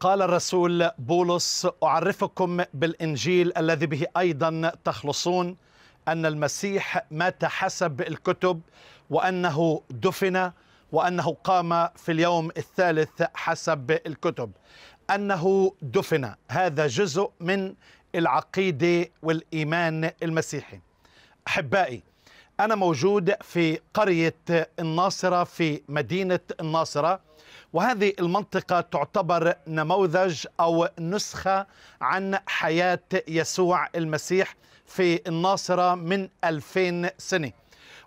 قال الرسول بولس أعرفكم بالإنجيل الذي به أيضا تخلصون أن المسيح مات حسب الكتب وأنه دفن وأنه قام في اليوم الثالث حسب الكتب. أنه دفن هذا جزء من العقيدة والإيمان المسيحي. أحبائي أنا موجود في قرية الناصرة في مدينة الناصرة. وهذه المنطقة تعتبر نموذج أو نسخة عن حياة يسوع المسيح في الناصرة من ألفين سنة.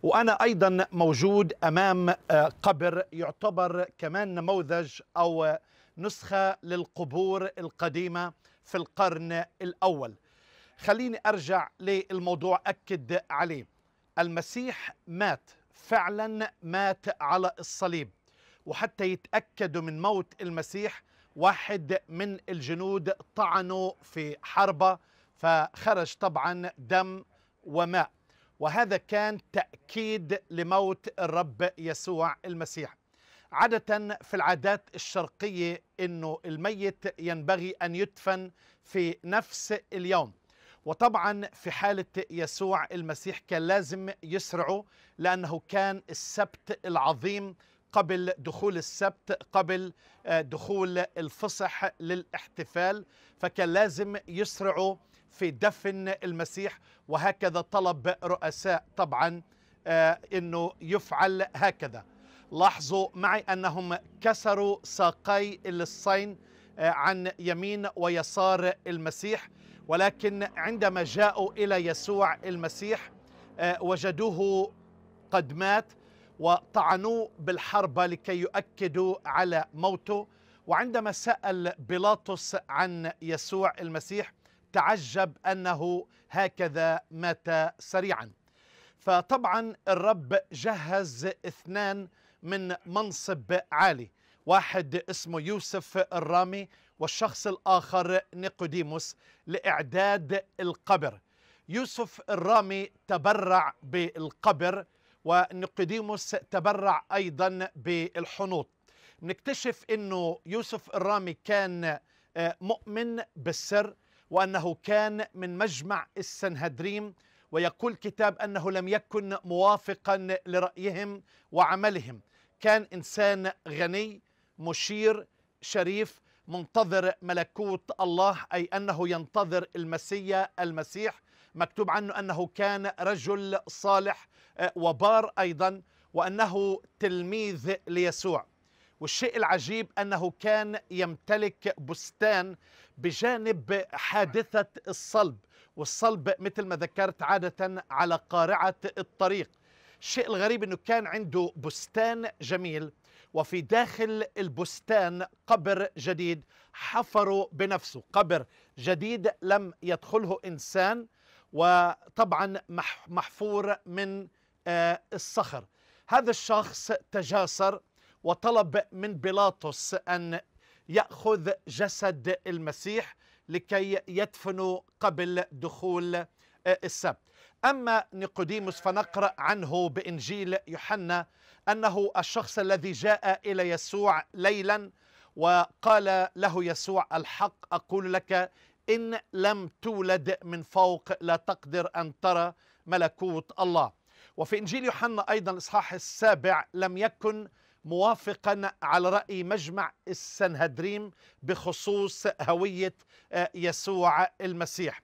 وأنا أيضا موجود أمام قبر يعتبر كمان نموذج أو نسخة للقبور القديمة في القرن الأول. خليني أرجع للموضوع أكد عليه. المسيح مات فعلا مات على الصليب وحتى يتأكدوا من موت المسيح واحد من الجنود طعنوا في حربة فخرج طبعا دم وماء. وهذا كان تأكيد لموت الرب يسوع المسيح. عادة في العادات الشرقية أنه الميت ينبغي أن يدفن في نفس اليوم. وطبعا في حالة يسوع المسيح كان لازم يسرعوا لأنه كان السبت العظيم قبل دخول السبت قبل دخول الفصح للاحتفال فكان لازم يسرعوا في دفن المسيح وهكذا طلب رؤساء طبعا إنه يفعل هكذا. لاحظوا معي أنهم كسروا ساقي اللصين عن يمين ويسار المسيح ولكن عندما جاءوا إلى يسوع المسيح وجدوه قد مات وطعنوه بالحربة لكي يؤكدوا على موته. وعندما سأل بيلاطس عن يسوع المسيح تعجب أنه هكذا مات سريعا. فطبعا الرب جهز اثنان من منصب عالي. واحد اسمه يوسف الرامي والشخص الآخر نيقوديموس لإعداد القبر. يوسف الرامي تبرع بالقبر ونيقوديموس تبرع أيضا بالحنوط. نكتشف إنه يوسف الرامي كان مؤمن بالسر وأنه كان من مجمع السنهدريم ويقول الكتاب أنه لم يكن موافقا لرأيهم وعملهم. كان إنسان غني مشير شريف منتظر ملكوت الله أي أنه ينتظر المسيا المسيح. مكتوب عنه أنه كان رجل صالح وبار أيضا وأنه تلميذ ليسوع. والشيء العجيب أنه كان يمتلك بستان بجانب حادثة الصلب والصلب مثل ما ذكرت عادة على قارعة الطريق. الشيء الغريب إنه كان عنده بستان جميل وفي داخل البستان قبر جديد حفروا بنفسه. قبر جديد لم يدخله إنسان وطبعا محفور من الصخر. هذا الشخص تجاسر وطلب من بيلاطس أن يأخذ جسد المسيح لكي يدفنوا قبل دخول السبت. أما نيقوديموس فنقرأ عنه بإنجيل يوحنا أنه الشخص الذي جاء إلى يسوع ليلا وقال له يسوع الحق أقول لك إن لم تولد من فوق لا تقدر أن ترى ملكوت الله. وفي إنجيل يوحنا أيضا الإصحاح السابع لم يكن موافقا على رأي مجمع السنهدريم بخصوص هوية يسوع المسيح.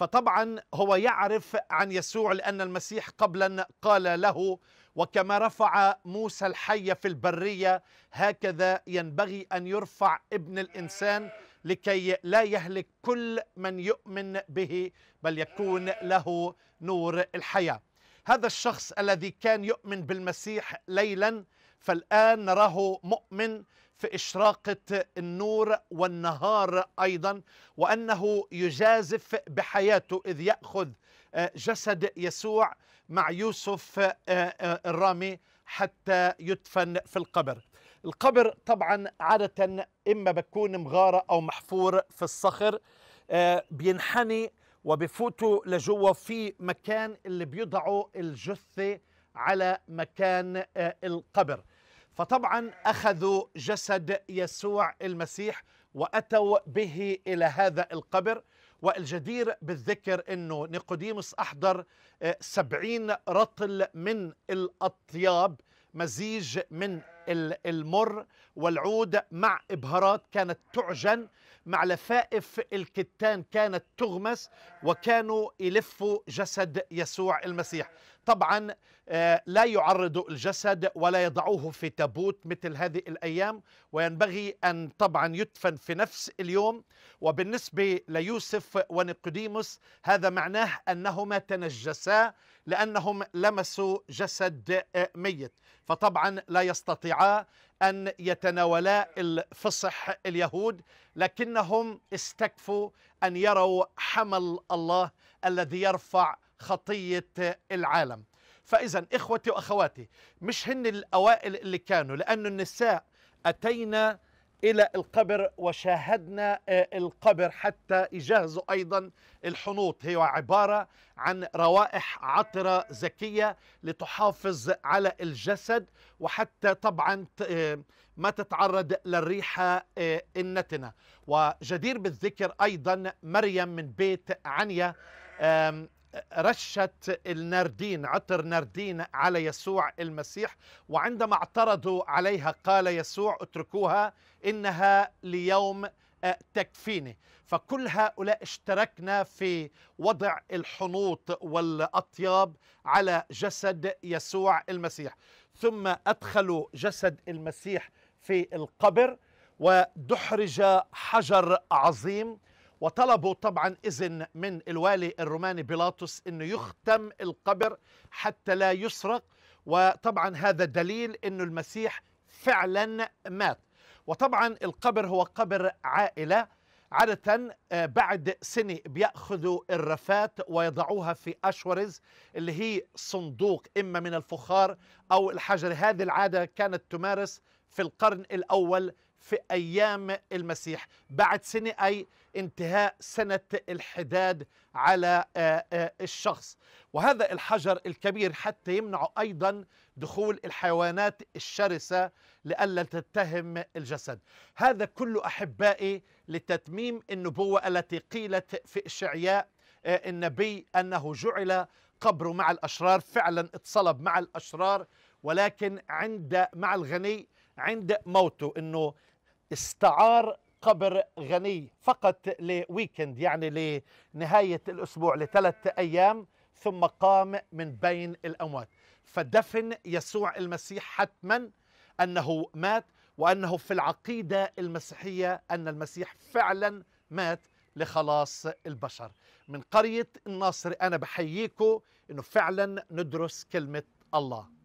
فطبعا هو يعرف عن يسوع لأن المسيح قبلا قال له وكما رفع موسى الحي في البرية هكذا ينبغي أن يرفع ابن الإنسان لكي لا يهلك كل من يؤمن به بل يكون له نور الحياة. هذا الشخص الذي كان يؤمن بالمسيح ليلا فالآن نراه مؤمن في إشراقة النور والنهار أيضا وأنه يجازف بحياته إذ يأخذ جسد يسوع مع يوسف الرامي حتى يدفن في القبر. القبر طبعا عادة إما بكون مغارة أو محفور في الصخر بينحني وبفوتوا لجوا في مكان اللي بيضعوا الجثة على مكان القبر. فطبعا أخذوا جسد يسوع المسيح وأتوا به إلى هذا القبر والجدير بالذكر إنه نيقوديموس أحضر آه، سبعين رطل من الأطياب مزيج من المر والعود مع إبهارات كانت تعجن مع لفائف الكتان كانت تغمس وكانوا يلفوا جسد يسوع المسيح. طبعا آه، لا يعرضوا الجسد ولا يضعوه في تابوت مثل هذه الأيام وينبغي أن طبعا يدفن في نفس اليوم. وبالنسبة ليوسف ونيقوديموس هذا معناه أنهما تنجسا لأنهم لمسوا جسد ميت. فطبعا لا يستطيعا أن يتناولا الفصح اليهود لكنهم استكفوا أن يروا حمل الله الذي يرفع خطية العالم. فإذا إخوتي وأخواتي مش هن الأوائل اللي كانوا لأن النساء أتينا إلى القبر وشاهدنا آه، القبر حتى يجهزوا أيضا الحنوط. هي عبارة عن روائح عطرة زكية لتحافظ على الجسد وحتى طبعا آه، ما تتعرض للريحة آه، النتنة وجدير بالذكر أيضا مريم من بيت عنيا رشت الناردين عطر ناردين على يسوع المسيح وعندما اعترضوا عليها قال يسوع اتركوها إنها ليوم آه، تكفيني. فكل هؤلاء اشتركنا في وضع الحنوط والأطياب على جسد يسوع المسيح. ثم أدخلوا جسد المسيح في القبر ودحرج حجر عظيم وطلبوا طبعا إذن من الوالي الروماني بيلاطس أنه يختم القبر حتى لا يسرق. وطبعا هذا دليل أنه المسيح فعلا مات. وطبعا القبر هو قبر عائلة. عادة آه، بعد سنة بيأخذوا الرفات ويضعوها في أشورز اللي هي صندوق إما من الفخار أو الحجر. هذه العادة كانت تمارس في القرن الأول في أيام المسيح. بعد سنة أي انتهاء سنة الحداد على آه، آه، الشخص. وهذا الحجر الكبير حتى يمنع أيضا دخول الحيوانات الشرسة لئلا تتهم الجسد. هذا كله أحبائي لتتميم النبوة التي قيلت في إشعياء آه، النبي أنه جعل قبره مع الأشرار. فعلا اتصلب مع الأشرار ولكن عند مع الغني عند موته إنه استعار قبر غني فقط لويكند يعني لنهاية الأسبوع لثلاثة أيام ثم قام من بين الأموات. فدفن يسوع المسيح حتما أنه مات وأنه في العقيدة المسيحية أن المسيح فعلا مات لخلاص البشر. من قرية الناصر أنا بحييكم أنه فعلا ندرس كلمة الله.